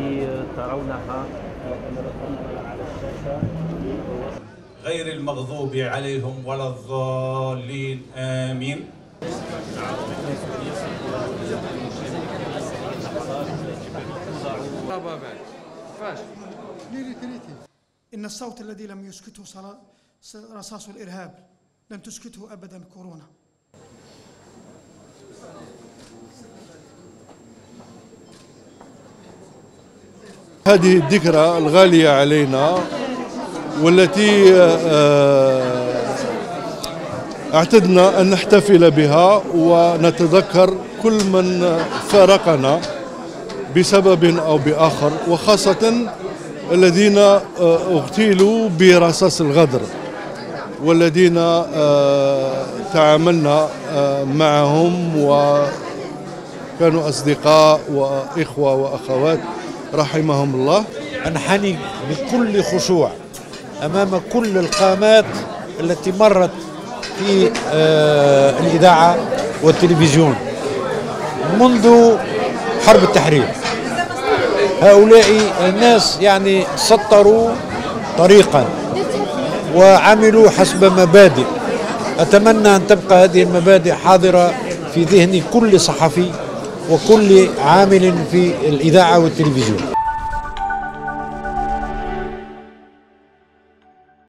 التي ترونها أمامنا على الشاشة غير المغضوب عليهم ولا الضالين. آمين. إن الصوت الذي لم يسكته صلا- رصاص الإرهاب لن تسكته أبدا كورونا. هذه الذكرى الغالية علينا والتي آه، اعتدنا أن نحتفل بها ونتذكر كل من فارقنا بسبب أو بآخر وخاصة الذين آه، أغتيلوا برصاص الغدر والذين آه، تعاملنا معهم وكانوا أصدقاء وإخوة وأخوات. رحمهم الله أنحني بكل خشوع أمام كل القامات التي مرت في آه، الإذاعة والتلفزيون منذ حرب التحرير. هؤلاء الناس يعني سطروا طريقا وعملوا حسب مبادئ. أتمنى أن تبقى هذه المبادئ حاضرة في ذهن كل صحفي وكل عامل في الإذاعة والتلفزيون.